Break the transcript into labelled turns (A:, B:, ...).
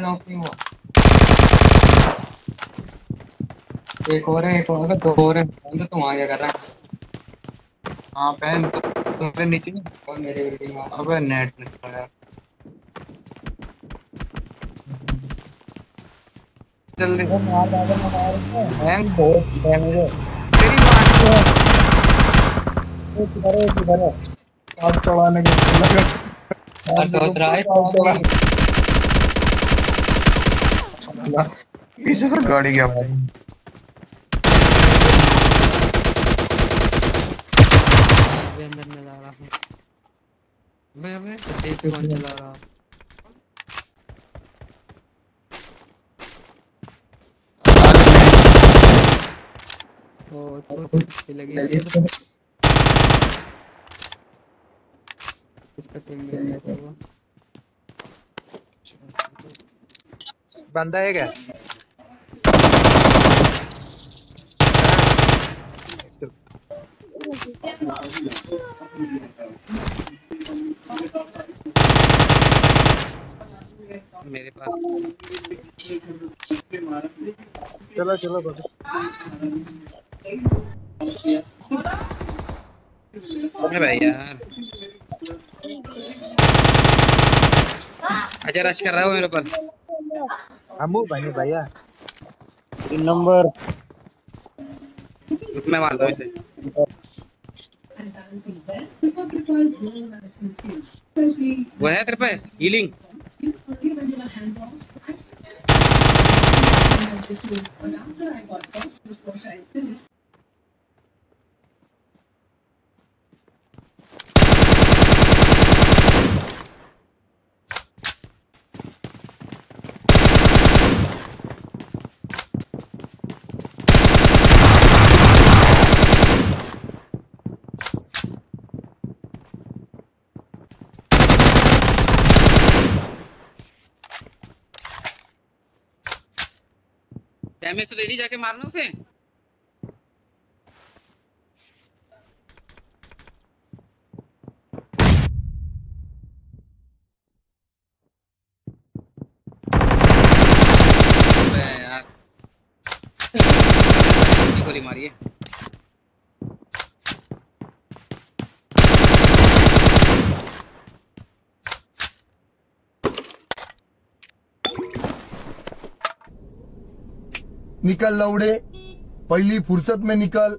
A: Knock नहीं हुआ एक और है एक और है दो और है तो तुम आगे कर रहा है
B: हाँ पहन तुम्हारे नीचे
A: और मेरे बिल्डिंग में
B: अबे नेट निकल यार जल्दी
C: मार दादा मार हैं
B: हैंग
C: बहुत डैमेज है
B: तेरी माँ
C: एक इधर है, एक है आप चढ़ाने के लगे
A: और सोच रहा है
B: पीछे से गाड़ी की आवाज़
A: अंदर में जा रहा हूँ मैं मैं टेप कौन चला रहा ओ तो लगी इसका टीम में बैठा हुआ
B: बंदा है क्या?
A: मेरे पास।
C: चलो चलो
A: भाई यार। अच्छा रश कर रहा हो मेरे पर
C: हमू बने भैया तीन नंबर
A: मैं मारता हूँ इसे वो है तेरे पे हीलिंग डैमेज तो दे दी जाके मारना उसे। गोली मारी है।
D: निकल लौड़े पहली फुर्सत में निकल